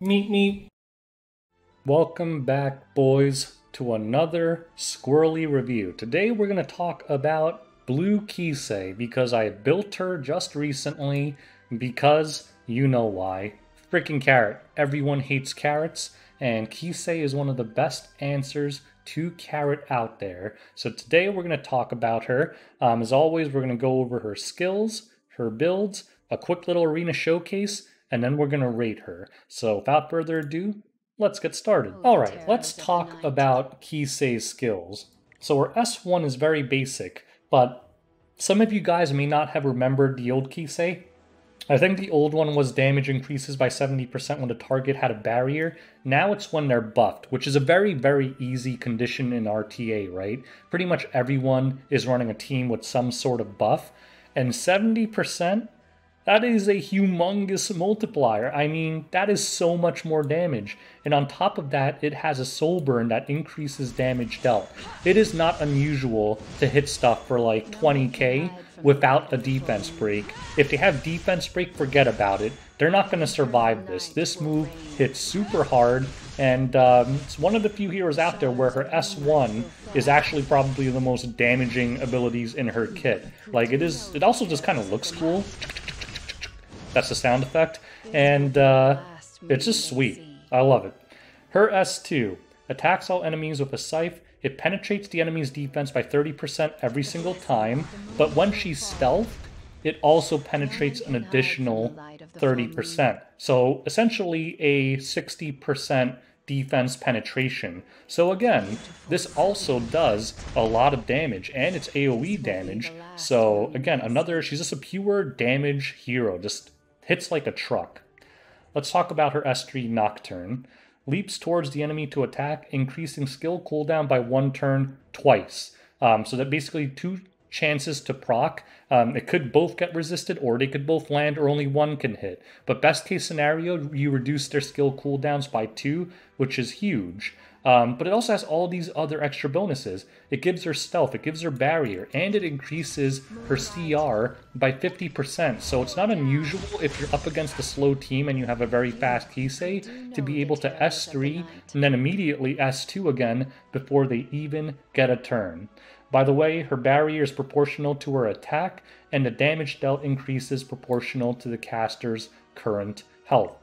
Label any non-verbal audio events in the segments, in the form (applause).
Meet me. Welcome back, boys, to another squirrely review. Today we're going to talk about Blue Kise because I built her just recently because you know why. Freaking carrot. Everyone hates carrots, and Kise is one of the best answers to carrot out there. So today we're going to talk about her. Um, as always, we're going to go over her skills, her builds, a quick little arena showcase, and then we're going to rate her. So without further ado, let's get started. Oh, All right, let's talk about Kise's skills. So her S1 is very basic, but some of you guys may not have remembered the old Kise. I think the old one was damage increases by 70% when the target had a barrier. Now it's when they're buffed, which is a very, very easy condition in RTA, right? Pretty much everyone is running a team with some sort of buff. And 70% that is a humongous multiplier. I mean, that is so much more damage. And on top of that, it has a soul burn that increases damage dealt. It is not unusual to hit stuff for like 20k without a defense break. If they have defense break, forget about it. They're not going to survive this. This move hits super hard, and um, it's one of the few heroes out there where her S1 is actually probably the most damaging abilities in her kit. Like, it is. It also just kind of looks cool. That's the sound effect. And uh, it's just sweet. I love it. Her S2 attacks all enemies with a scythe. It penetrates the enemy's defense by 30% every single time, but when she's stealthed, it also penetrates an additional 30%. So essentially a 60% defense penetration. So again, this also does a lot of damage, and it's AoE damage. So again, another, she's just a pure damage hero, just hits like a truck. Let's talk about her S3 Nocturne. Leaps towards the enemy to attack, increasing skill cooldown by one turn twice. Um, so that basically two chances to proc. Um, it could both get resisted, or they could both land, or only one can hit. But best case scenario, you reduce their skill cooldowns by two, which is huge. Um, but it also has all these other extra bonuses. It gives her stealth, it gives her barrier, and it increases her CR by 50%. So it's not unusual if you're up against a slow team and you have a very fast Kise to be able to S3 and then immediately S2 again before they even get a turn. By the way, her barrier is proportional to her attack, and the damage dealt increases proportional to the caster's current health.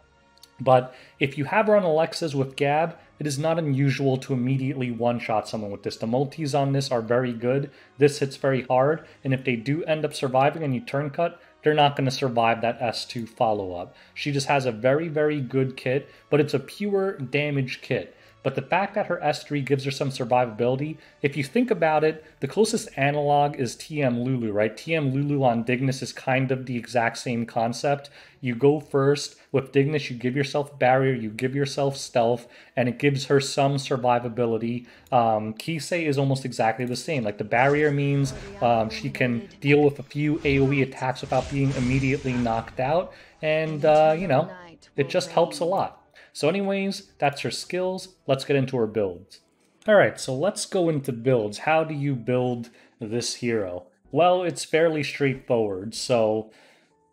But if you have run Alexas with Gab, it is not unusual to immediately one-shot someone with this. The multis on this are very good. This hits very hard, and if they do end up surviving and you turn cut, they're not going to survive that S2 follow-up. She just has a very, very good kit, but it's a pure damage kit. But the fact that her S3 gives her some survivability, if you think about it, the closest analog is TM Lulu, right? TM Lulu on Dignitas is kind of the exact same concept. You go first with Dignitas, you give yourself barrier, you give yourself stealth, and it gives her some survivability. Um, Kise is almost exactly the same. Like the barrier means um, she can deal with a few AoE attacks without being immediately knocked out, and uh, you know, it just helps a lot. So anyways, that's her skills. Let's get into her builds. Alright, so let's go into builds. How do you build this hero? Well, it's fairly straightforward. So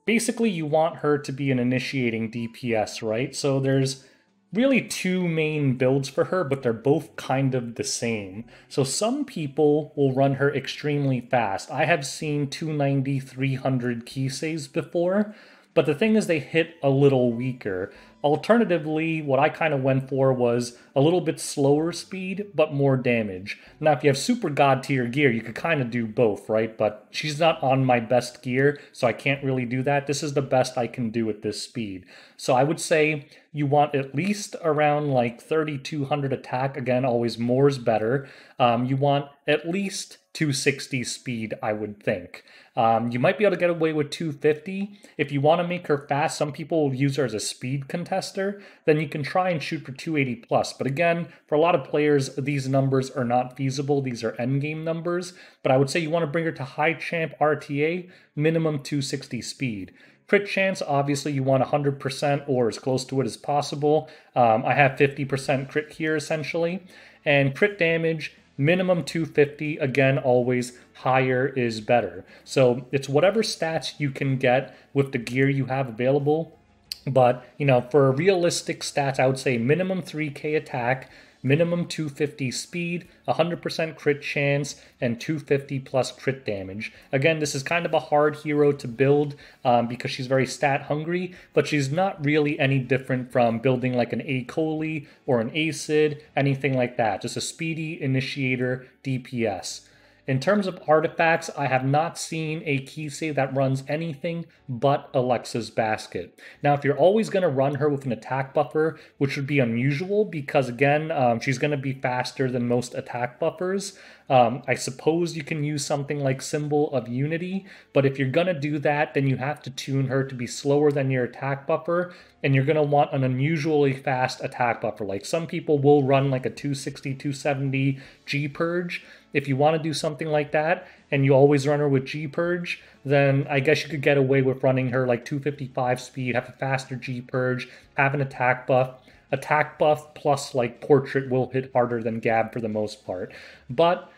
basically you want her to be an initiating DPS, right? So there's really two main builds for her, but they're both kind of the same. So some people will run her extremely fast. I have seen 290, 300 Kises before, but the thing is they hit a little weaker. Alternatively, what I kind of went for was a little bit slower speed, but more damage. Now, if you have super god tier gear, you could kind of do both, right? But she's not on my best gear, so I can't really do that. This is the best I can do at this speed. So I would say you want at least around like 3200 attack. Again, always more is better. Um, you want at least 260 speed, I would think. Um, you might be able to get away with 250. If you want to make her fast, some people will use her as a speed contester, then you can try and shoot for 280 plus. But again, for a lot of players, these numbers are not feasible. These are endgame numbers. But I would say you want to bring her to high champ RTA, minimum 260 speed. Crit chance, obviously, you want 100% or as close to it as possible. Um, I have 50% crit here, essentially. And crit damage, minimum 250 again always higher is better. So it's whatever stats you can get with the gear you have available But, you know, for realistic stats, I would say minimum 3k attack, minimum 250 speed, 100% crit chance, and 250 plus crit damage. Again, this is kind of a hard hero to build um, because she's very stat hungry, but she's not really any different from building like an Acoli or an Acid, anything like that. Just a speedy initiator DPS. In terms of artifacts, I have not seen a Kise that runs anything but Alexa's Basket. Now, if you're always going to run her with an attack buffer, which would be unusual because, again, um, she's going to be faster than most attack buffers, um, I suppose you can use something like Symbol of Unity, but if you're going to do that, then you have to tune her to be slower than your attack buffer, and you're going to want an unusually fast attack buffer. Like some people will run like a 260, 270 G Purrgis, if you want to do something like that and you always run her with G Purrgis, then I guess you could get away with running her like 255 speed, have a faster G Purrgis, have an attack buff. Attack buff plus like portrait will hit harder than Gab for the most part. But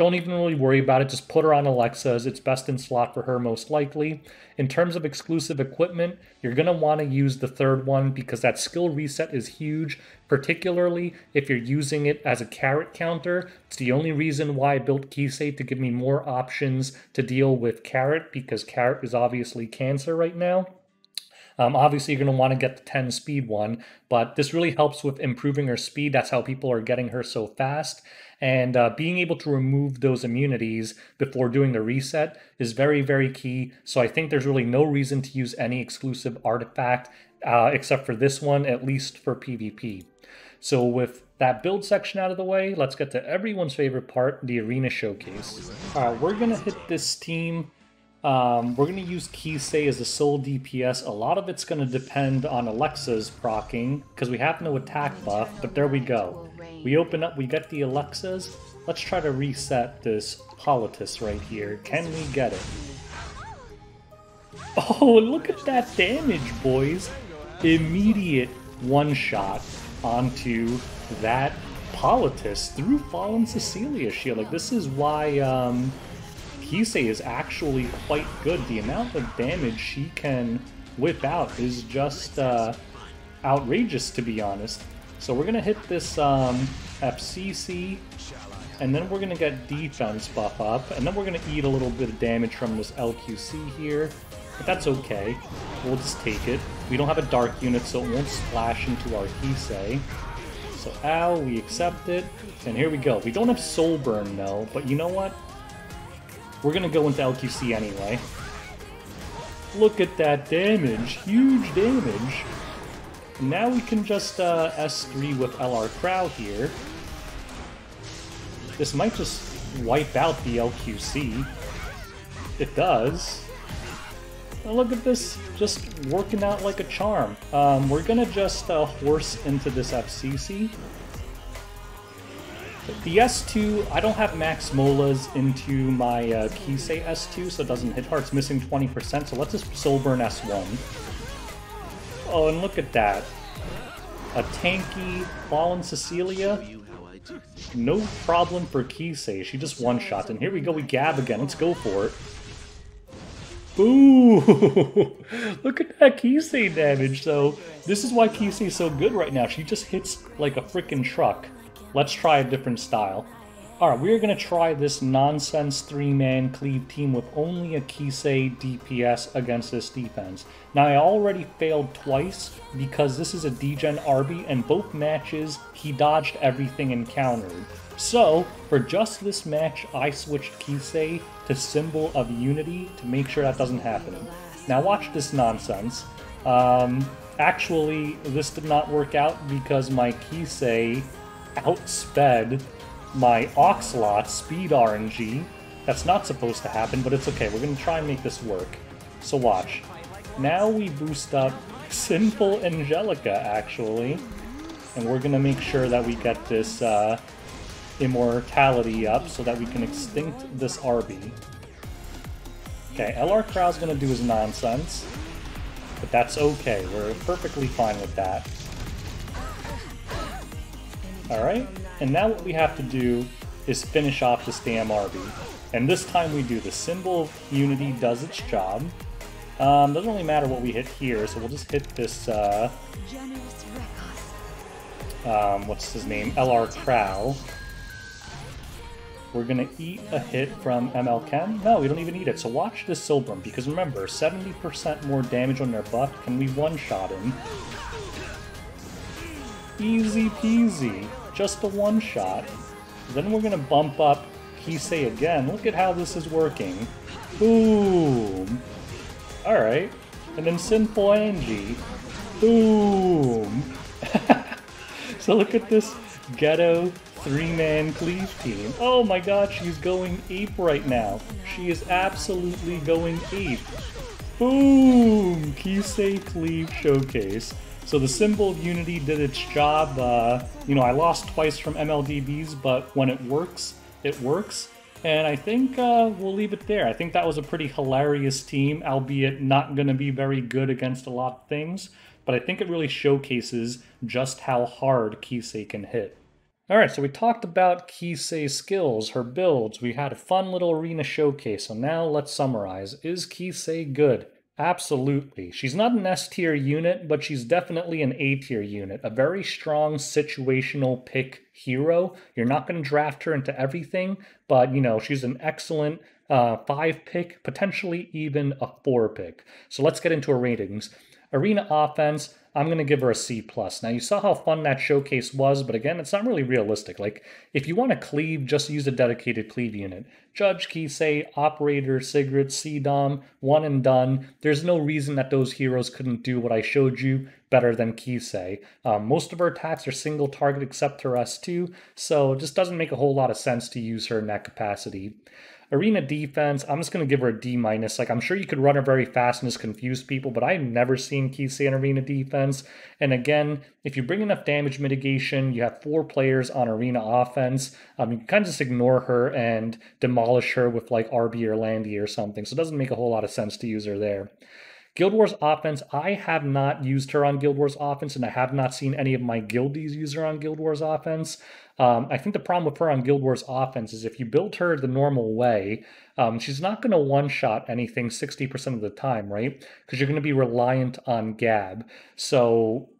don't even really worry about it. Just put her on Alexa's. It's best in slot for her, most likely. In terms of exclusive equipment, you're going to want to use the third one because that skill reset is huge, particularly if you're using it as a carrot counter. It's the only reason why I built Kise to give me more options to deal with carrot because carrot is obviously cancer right now. Um, obviously, you're going to want to get the 10 speed one, but this really helps with improving her speed. That's how people are getting her so fast. And uh, being able to remove those immunities before doing the reset is very, very key. So I think there's really no reason to use any exclusive artifact uh, except for this one, at least for PvP. So with that build section out of the way, let's get to everyone's favorite part, the arena showcase. All right, we're going to hit this team um, we're going to use Kise as a sole DPS. A lot of it's going to depend on Alexa's proccing, because we have no attack buff, but there we go. We open up, we get the Alexas. Let's try to reset this Politis right here. Can we get it? (laughs) Oh, look at that damage, boys! Immediate one-shot onto that Politis through Fallen Cecilia shield. Like, this is why, um, Kise is actually quite good. The amount of damage she can whip out is just uh, outrageous, to be honest. So we're going to hit this um, FCC, and then we're going to get defense buff up, and then we're going to eat a little bit of damage from this LQC here. But that's okay. We'll just take it. We don't have a dark unit, so it won't splash into our Kise. So ow, we accept it. And here we go. We don't have Soul Burn, though, but you know what? We're gonna go into LQC anyway. Look at that damage. Huge damage. Now we can just uh, S3 with LR Krau here. This might just wipe out the LQC. It does. look at this, just working out like a charm. Um, we're gonna just uh, horse into this FCC. The S2, I don't have max molas into my uh, Kise S2, so it doesn't hit hard. It's missing 20%, so let's just soul burn S1. Oh, and look at that. A tanky Fallen Cecilia. No problem for Kise. She just one-shot. And here we go, we gab again. Let's go for it. Ooh! (laughs) Look at that Kise damage. So, this is why Kise is so good right now. She just hits like a freaking truck. Let's try a different style. Alright, we're going to try this nonsense three-man cleave team with only a Kise DPS against this defense. Now, I already failed twice because this is a degen Arby, and both matches, he dodged everything encountered. So, for just this match, I switched Kise to Symbol of Unity to make sure that doesn't happen. Now watch this nonsense. Um, actually, this did not work out because my Kise outsped my Oxlot speed RNG. That's not supposed to happen, but it's okay. We're going to try and make this work. So watch. Now we boost up (laughs) Sinful Angelica, actually. And we're going to make sure that we get this uh, immortality up so that we can extinct this RB. Okay, LR Krau's going to do his nonsense. But that's okay. We're perfectly fine with that. Alright, and now what we have to do is finish off this damn RB. And this time we do. The symbol of unity does its job. Um, doesn't really matter what we hit here, so we'll just hit this, uh, um, what's his name, LR Krau. We're gonna eat a hit from ML Chem? No, we don't even need it. So watch this Silbrum, because remember, 70% more damage on their buff. Can we one-shot him? Easy peasy. Just a one-shot. Then we're gonna bump up Kise again. Look at how this is working. Boom. Alright. And then Sinful Angie. Boom. (laughs) so look at this ghetto three-man cleave team. Oh my god, she's going ape right now. She is absolutely going ape. Boom! Kise Cleave Showcase. So the symbol of unity did its job. Uh, you know, I lost twice from MLDBs, but when it works, it works. And I think uh, we'll leave it there. I think that was a pretty hilarious team, albeit not going to be very good against a lot of things. But I think it really showcases just how hard Kise can hit. Alright, so we talked about Kise's skills, her builds, we had a fun little arena showcase, so now let's summarize. Is Kise good? Absolutely. She's not an S tier unit, but she's definitely an A tier unit. A very strong situational pick hero. You're not going to draft her into everything, but you know, she's an excellent uh, five pick, potentially even a four pick. So let's get into her ratings. Arena offense, I'm going to give her a C+. plus. Now, you saw how fun that showcase was, but again, it's not really realistic. Like, if you want to cleave, just use a dedicated cleave unit. Judge, Kise, Operator, Sigrid, CDOM, one and done. There's no reason that those heroes couldn't do what I showed you better than Kise. Um, most of her attacks are single target except her S2, so it just doesn't make a whole lot of sense to use her in that capacity. Arena defense, I'm just going to give her a D minus. Like, I'm sure you could run her very fast and just confuse people, but I've never seen Kise in arena defense. And again, if you bring enough damage mitigation, you have four players on arena offense, um, you can kind of just ignore her and demolish her with like RB or Landy or something. So it doesn't make a whole lot of sense to use her there. Guild Wars offense, I have not used her on Guild Wars offense, and I have not seen any of my guildies use her on Guild Wars offense. Um, I think the problem with her on Guild Wars offense is if you build her the normal way, um, she's not going to one shot anything 60% of the time, right? Because you're going to be reliant on Gab. So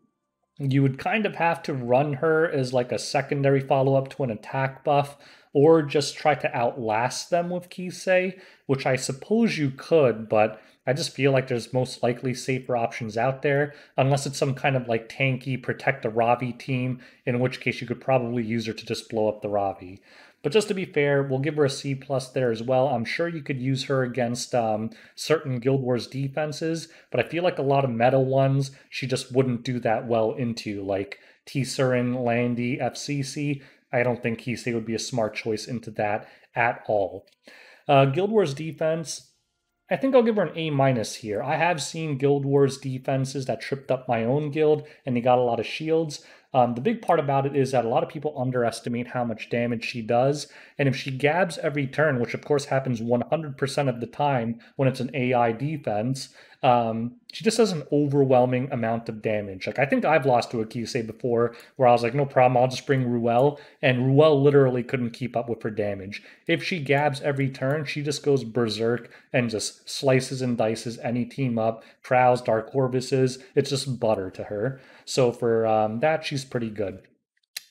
you would kind of have to run her as like a secondary follow up to an attack buff or just try to outlast them with Kise, which I suppose you could, but I just feel like there's most likely safer options out there, unless it's some kind of like tanky protect the Ravi team, in which case you could probably use her to just blow up the Ravi. But just to be fair, we'll give her a C plus there as well. I'm sure you could use her against um, certain Guild Wars defenses, but I feel like a lot of meta ones she just wouldn't do that well into, like T-Surin, Landy, FCC. I don't think Kise would be a smart choice into that at all. Uh, Guild Wars defense, I think I'll give her an A minus here. I have seen Guild Wars defenses that tripped up my own guild and they got a lot of shields. Um, the big part about it is that a lot of people underestimate how much damage she does. And if she gabs every turn, which of course happens 100% of the time when it's an AI defense, um, she just does an overwhelming amount of damage. Like I think I've lost to a Kise before where I was like, no problem, I'll just bring Ruel, and Ruel literally couldn't keep up with her damage. If she gabs every turn, she just goes berserk and just slices and dices any team up. Crowds, Dark Orbuses, it's just butter to her. So for um, that, she's pretty good.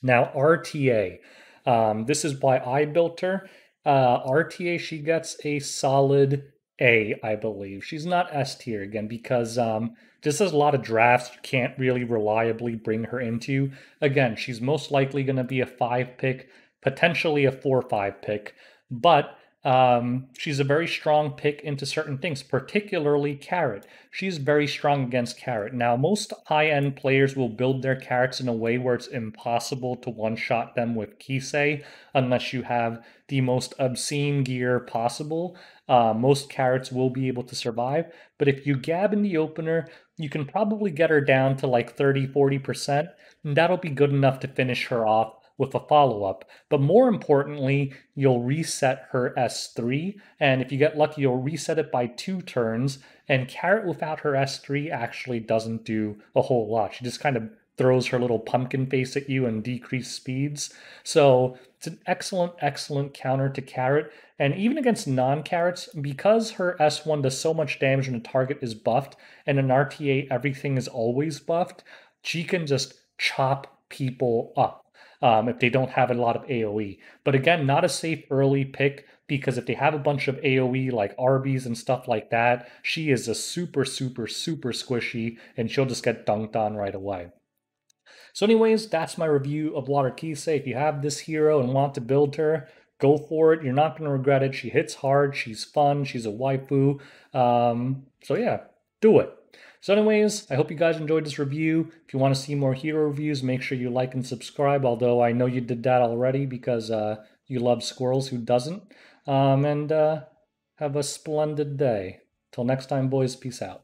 Now RTA, um, this is why I built her. Uh, RTA, she gets a solid a, I believe. She's not S tier again because um, this is a lot of drafts you can't really reliably bring her into. Again, she's most likely going to be a five pick, potentially a four five pick, but um, she's a very strong pick into certain things, particularly Carrot. She's very strong against Carrot. Now, most high end players will build their carrots in a way where it's impossible to one shot them with Kise unless you have the most obscene gear possible. Uh, most carrots will be able to survive, but if you gab in the opener, you can probably get her down to like 30 40%, and that'll be good enough to finish her off with a follow up. But more importantly, you'll reset her S3. And if you get lucky, you'll reset it by two turns. And Carrot without her S3 actually doesn't do a whole lot. She just kind of throws her little pumpkin face at you and decreased speeds. So it's an excellent, excellent counter to Carrot. And even against non-carrots, because her S1 does so much damage when a target is buffed, and in RTA everything is always buffed, she can just chop people up um, if they don't have a lot of AoE. But again, not a safe early pick because if they have a bunch of AoE like Arby's and stuff like that, she is a super, super, super squishy and she'll just get dunked on right away. So anyways, that's my review of Water Kise. If you have this hero and want to build her, go for it. You're not going to regret it. She hits hard. She's fun. She's a waifu. Um, so yeah, do it. So anyways, I hope you guys enjoyed this review. If you want to see more hero reviews, make sure you like and subscribe, although I know you did that already because uh, you love squirrels, who doesn't? Um, and uh, have a splendid day. Till next time, boys, peace out.